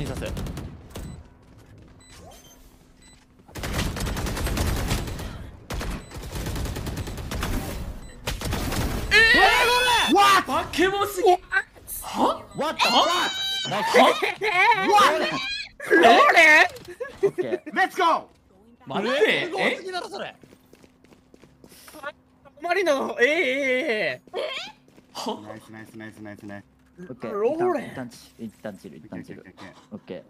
に刺すバケモンすぎは？は？go! 待って。え？すごえすぎだろそれマリノえええええはナイスナイスナイスナイスナイス。オッケー。ローレ一旦一旦一旦チル一旦チル。Okay, オッケー